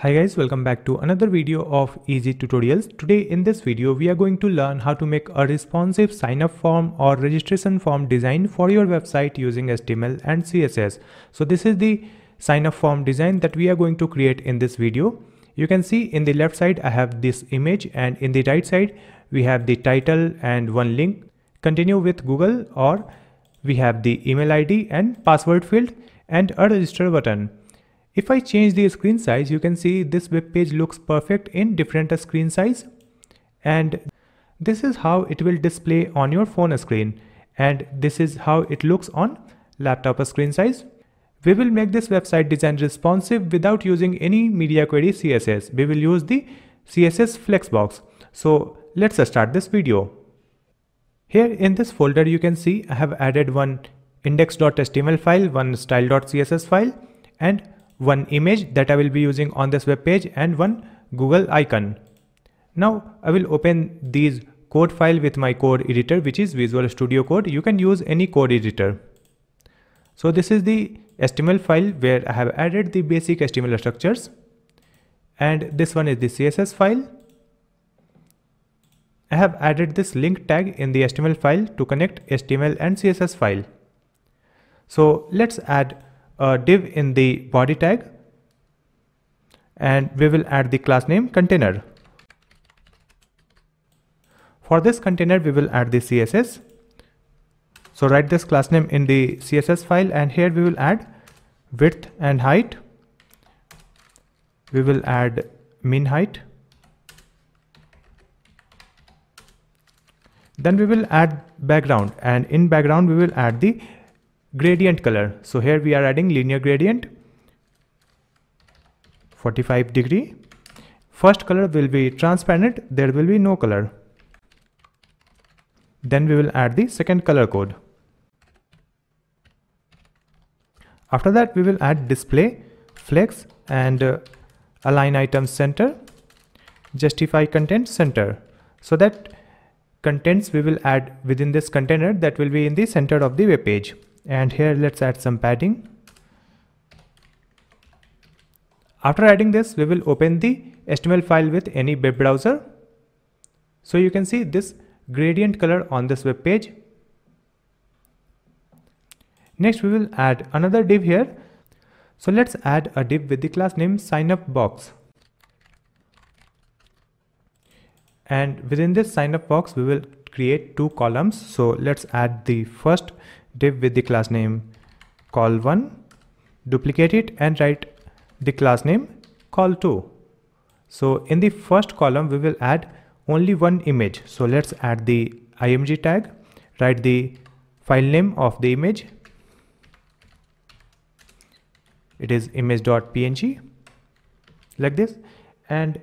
Hi guys, welcome back to another video of Easy Tutorials. Today in this video, we are going to learn how to make a responsive sign up form or registration form design for your website using HTML and CSS. So this is the sign up form design that we are going to create in this video. You can see in the left side, I have this image and in the right side, we have the title and one link. Continue with Google or we have the email ID and password field and a register button. If I change the screen size, you can see this web page looks perfect in different screen size. And this is how it will display on your phone screen. And this is how it looks on laptop screen size. We will make this website design responsive without using any media query CSS. We will use the CSS Flexbox. So let's start this video. Here in this folder, you can see I have added one index.html file, one style.css file, and one image that I will be using on this web page and one Google icon. Now I will open these code file with my code editor which is Visual Studio Code. You can use any code editor. So this is the HTML file where I have added the basic HTML structures and this one is the CSS file. I have added this link tag in the HTML file to connect HTML and CSS file. So let's add a div in the body tag and we will add the class name container. For this container, we will add the CSS. So write this class name in the CSS file and here we will add width and height. We will add min height. Then we will add background and in background we will add the gradient color. So here we are adding linear gradient 45 degree. First color will be transparent, there will be no color. Then we will add the second color code. After that we will add display, flex and uh, align items center, justify content center so that contents we will add within this container that will be in the center of the web page and here let's add some padding. After adding this, we will open the HTML file with any web browser. So you can see this gradient color on this web page. Next, we will add another div here. So let's add a div with the class name sign up box. And within this sign up box, we will create two columns. So let's add the first div with the class name col1 duplicate it and write the class name col2 so in the first column we will add only one image. So let's add the img tag write the file name of the image. It is image.png like this. And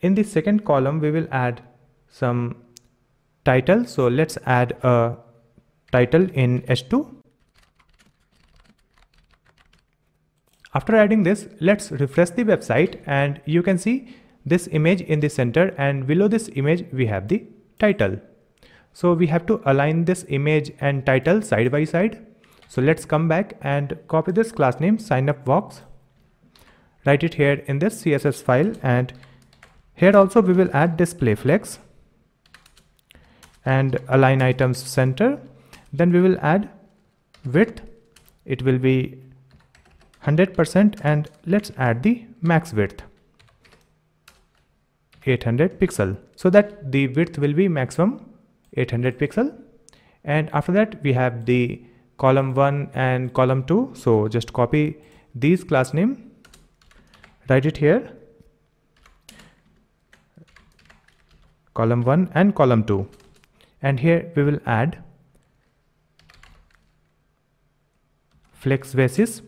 in the second column we will add some title. So let's add a title in H2. After adding this, let's refresh the website and you can see this image in the center and below this image we have the title. So we have to align this image and title side by side. So let's come back and copy this class name sign up box. Write it here in this CSS file and here also we will add display flex and align items center then we will add width. It will be 100% and let's add the max width 800 pixel. So that the width will be maximum 800 pixel. And after that we have the column 1 and column 2 so just copy these class name write it here. Column 1 and column 2 and here we will add flex basis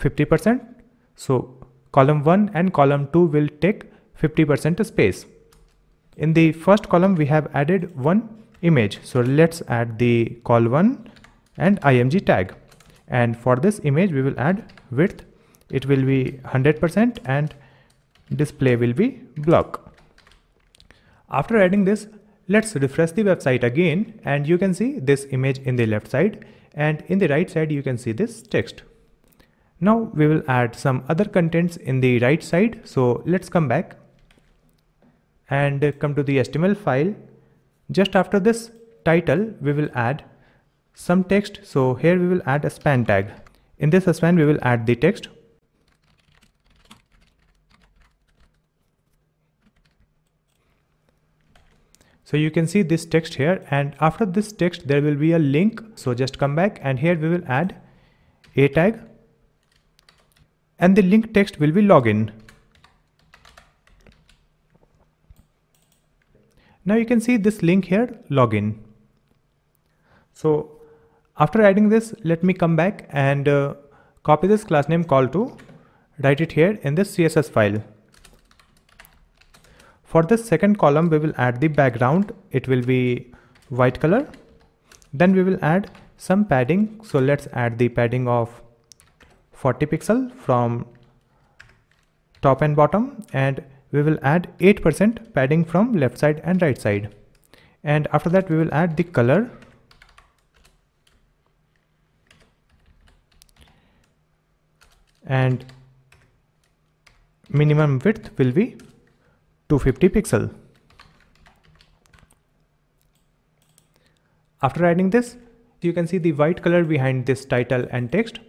50%. So column 1 and column 2 will take 50% space. In the first column we have added one image. So let's add the col1 and img tag. And for this image we will add width. It will be 100% and display will be block. After adding this, let's refresh the website again and you can see this image in the left side and in the right side you can see this text. Now we will add some other contents in the right side. So let's come back and come to the HTML file. Just after this title, we will add some text. So here we will add a span tag. In this span, we will add the text. So you can see this text here and after this text there will be a link. So just come back and here we will add a tag and the link text will be login. Now you can see this link here, login. So after adding this, let me come back and uh, copy this class name col2 write it here in this CSS file. For this second column, we will add the background. It will be white color. Then we will add some padding. So let's add the padding of 40 pixel from top and bottom and we will add 8% padding from left side and right side and after that we will add the color and minimum width will be 250 pixel after adding this you can see the white color behind this title and text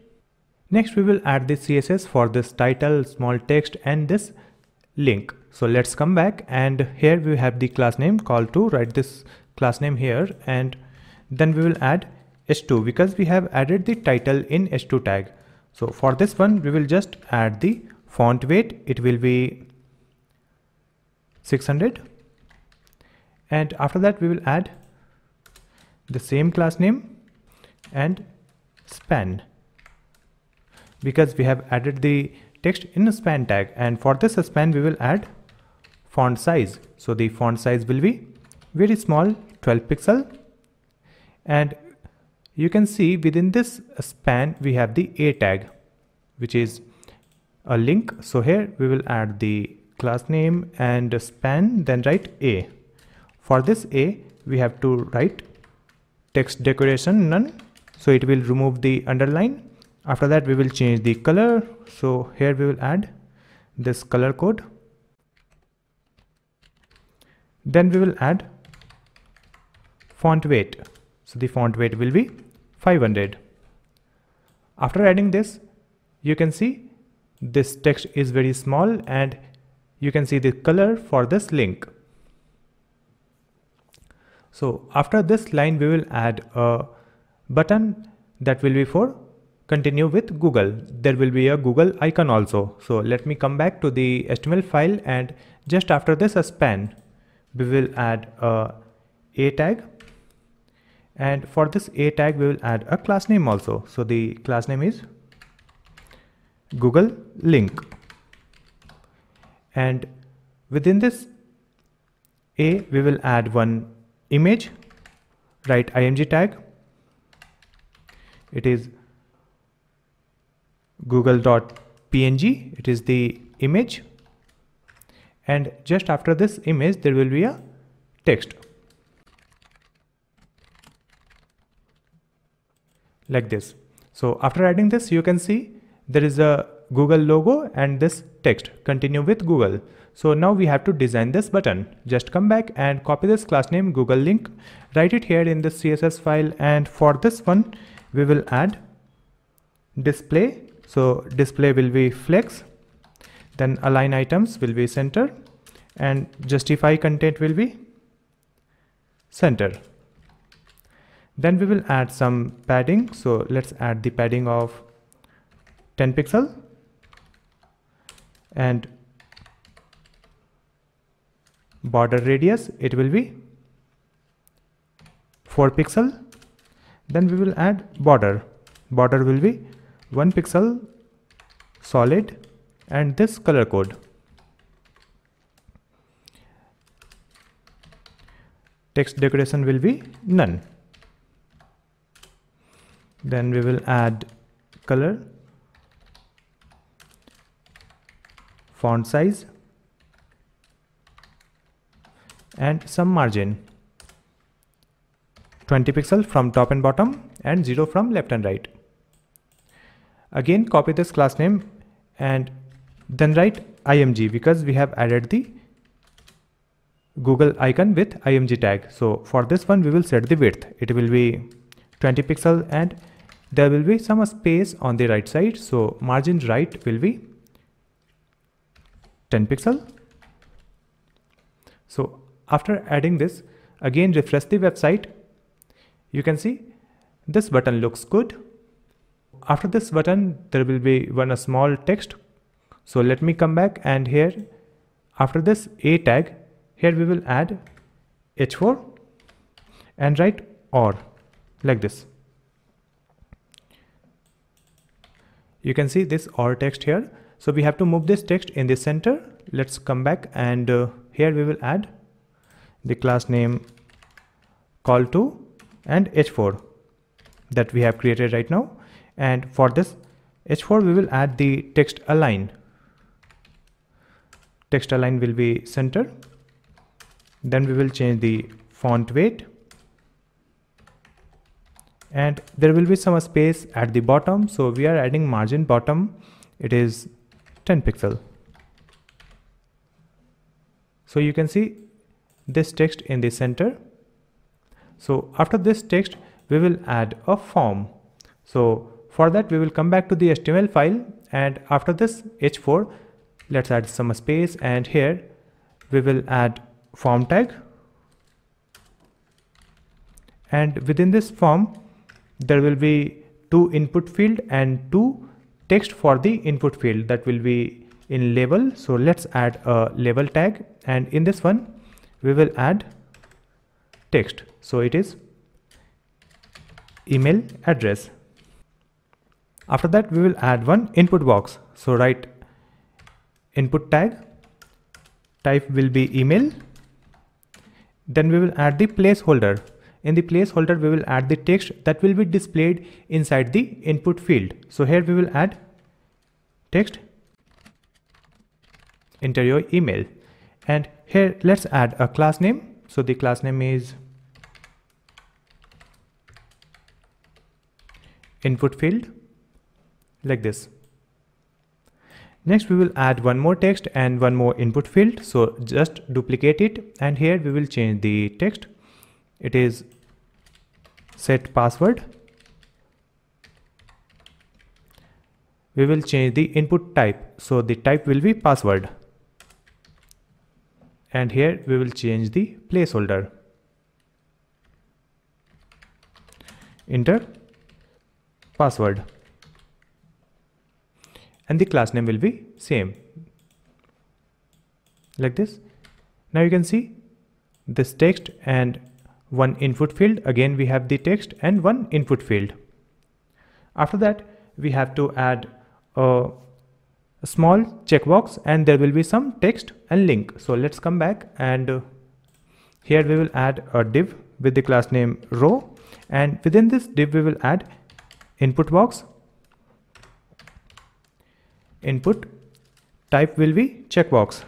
Next we will add the CSS for this title, small text and this link. So let's come back and here we have the class name col2 write this class name here and then we will add h2 because we have added the title in h2 tag. So for this one we will just add the font weight it will be 600 and after that we will add the same class name and span. Because we have added the text in a span tag. And for this span we will add font size. So the font size will be very small 12 pixel. And you can see within this span we have the a tag which is a link. So here we will add the class name and span then write a. For this a we have to write text decoration none. So it will remove the underline. After that we will change the color. So here we will add this color code. Then we will add font weight. So the font weight will be 500 after adding this you can see this text is very small and you can see the color for this link so after this line we will add a button that will be for continue with Google. There will be a Google icon also. So let me come back to the HTML file and just after this a span, we will add a a tag and for this a tag we will add a class name also. So the class name is Google link and within this a we will add one image write img tag. It is google.png it is the image. And just after this image there will be a text. Like this. So after adding this you can see there is a google logo and this text. Continue with google. So now we have to design this button. Just come back and copy this class name google link. Write it here in the css file. And for this one we will add display. So display will be flex, then align items will be center. And justify content will be center. Then we will add some padding. So let's add the padding of 10 pixel and border radius it will be 4 pixel then we will add border border will be 1 pixel solid and this color code. Text decoration will be none. Then we will add color, font size and some margin. 20 pixel from top and bottom and 0 from left and right. again copy this class name and then write img because we have added the google icon with img tag. So for this one we will set the width. It will be 20 pixel and there will be some space on the right side. So margin right will be 10 pixel. So after adding this again refresh the website. You can see this button looks good. After this button there will be one a small text. So let me come back and here after this a tag here we will add h4 and write or like this. You can see this or text here so we have to move this text in the center. Let's come back and uh, here we will add the class name col2 and h4 that we have created right now. And for this h4 we will add the text align. Text align will be center. Then we will change the font weight. And there will be some space at the bottom. So we are adding margin bottom. It is 10 pixel. So you can see this text in the center. So after this text we will add a form. So for that we will come back to the html file. And after this h4 let's add some space. And here we will add form tag. And within this form there will be two input field and two text for the input field that will be in label. So let's add a label tag and in this one we will add text. So it is email address. After that we will add one input box. So write input tag type will be email. Then we will add the placeholder in the placeholder we will add the text that will be displayed inside the input field. So here we will add text enter your email. And here let's add a class name. So the class name is input field like this. Next we will add one more text and one more input field. So just duplicate it. And here we will change the text it is set password. We will change the input type. So the type will be password. And here we will change the placeholder. Enter password. And the class name will be same. Like this. Now you can see this text and one input field. Again we have the text and one input field. After that we have to add a, small checkbox and there will be some text and link. So let's come back and here we will add a div with the class name row. And within this div we will add input box. Input type will be checkbox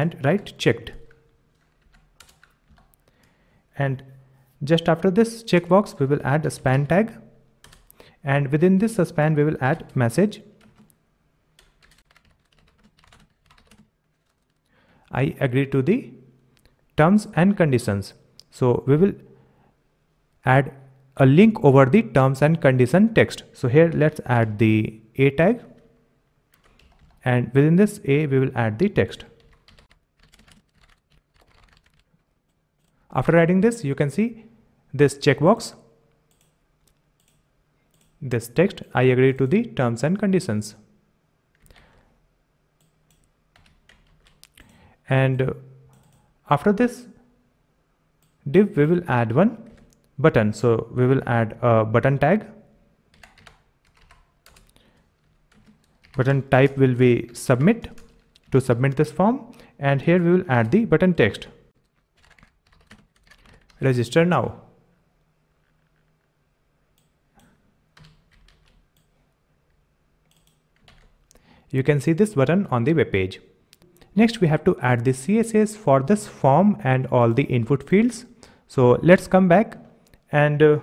and write checked. And just after this checkbox we will add a span tag. And within this span we will add message. I agree to the terms and conditions. So we will add a link over the terms and condition text. So here let's add the a tag. And within this a we will add the text After adding this, you can see this checkbox, this text, I agree to the terms and conditions. And uh, after this div, we will add one button. So we will add a button tag. Button type will be submit to submit this form and here we will add the button text register now. You can see this button on the web page. Next we have to add the CSS for this form and all the input fields. So let's come back and uh,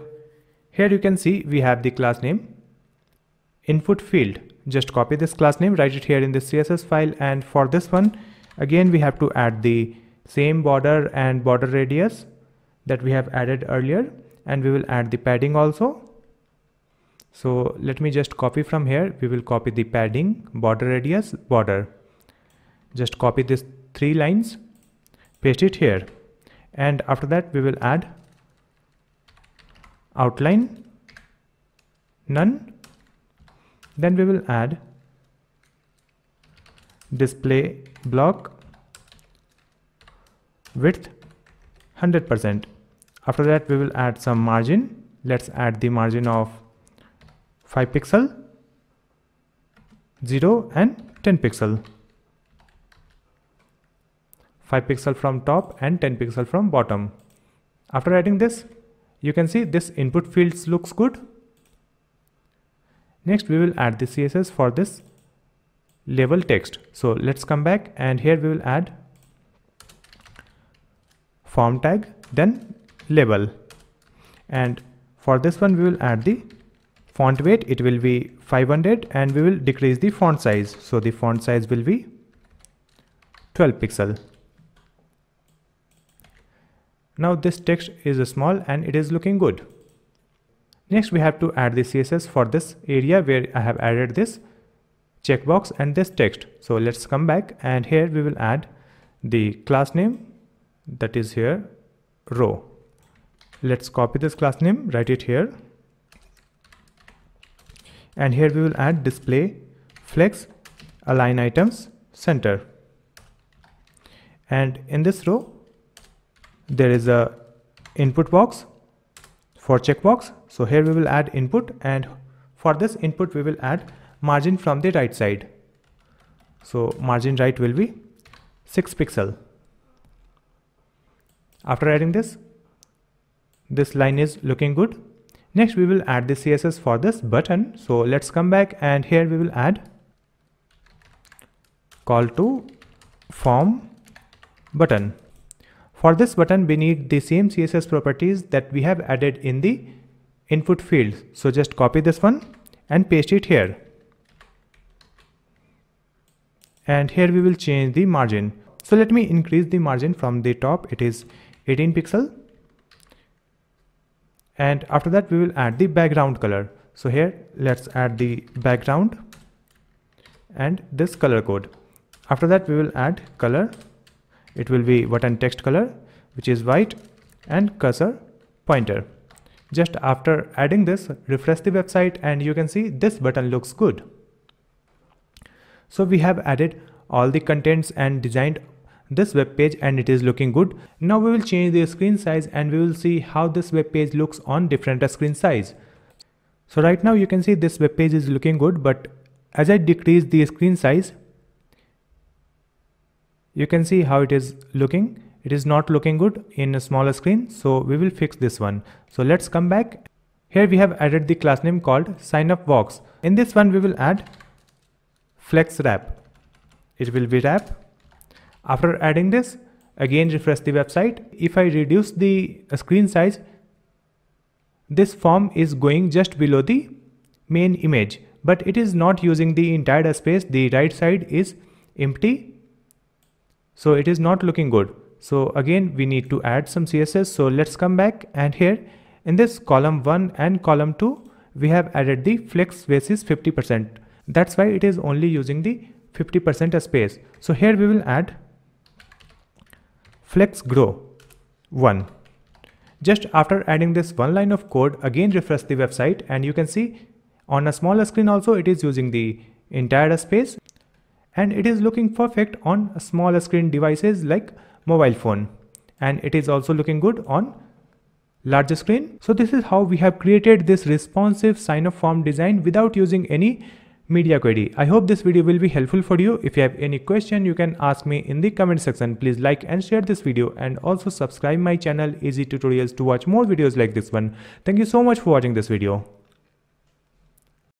here you can see we have the class name input field. Just copy this class name, write it here in the CSS file and for this one again we have to add the same border and border radius that we have added earlier and we will add the padding also. So let me just copy from here. We will copy the padding, border radius, border. Just copy this three lines, paste it here. And after that we will add outline, none. Then we will add display block width 100%. After that we will add some margin. Let's add the margin of 5 pixel, 0 and 10 pixel. 5 pixel from top and 10 pixel from bottom. After adding this, you can see this input fields looks good. Next we will add the CSS for this label text. So let's come back and here we will add form tag then label. And for this one we will add the font weight. It will be 500 and we will decrease the font size. So the font size will be 12 pixel. Now this text is small and it is looking good. Next we have to add the css for this area where i have added this checkbox and this text. So let's come back and here we will add the class name that is here row let's copy this class name write it here. And here we will add display flex align items center. And in this row there is a input box for checkbox. So here we will add input and for this input we will add margin from the right side. So margin right will be 6 pixel. After adding this, this line is looking good. Next, we will add the CSS for this button. So let's come back and here we will add col2 form button. For this button, we need the same CSS properties that we have added in the input field. So just copy this one and paste it here. And here we will change the margin. So let me increase the margin from the top. It is 18 pixel and after that we will add the background color. So here let's add the background and this color code. After that we will add color. It will be button text color which is white and cursor pointer. Just after adding this refresh the website and you can see this button looks good. So we have added all the contents and designed this web page and it is looking good. Now we will change the screen size and we will see how this web page looks on different screen size. So right now you can see this web page is looking good but as I decrease the screen size you can see how it is looking. It is not looking good in a smaller screen so we will fix this one. So let's come back. Here we have added the class name called sign up box. In this one we will add flex wrap. It will be wrap after adding this, again refresh the website. If I reduce the uh, screen size, this form is going just below the main image, but it is not using the entire space. The right side is empty. So it is not looking good. So again, we need to add some CSS. So let's come back and here in this column 1 and column 2, we have added the flex basis 50%. That's why it is only using the 50% space. So here we will add flex grow 1 just after adding this one line of code again refresh the website and you can see on a smaller screen also it is using the entire space and it is looking perfect on smaller screen devices like mobile phone. And it is also looking good on larger screen. So this is how we have created this responsive sign up form design without using any media query. I hope this video will be helpful for you. If you have any question, you can ask me in the comment section. Please like and share this video and also subscribe my channel Easy Tutorials to watch more videos like this one. Thank you so much for watching this video.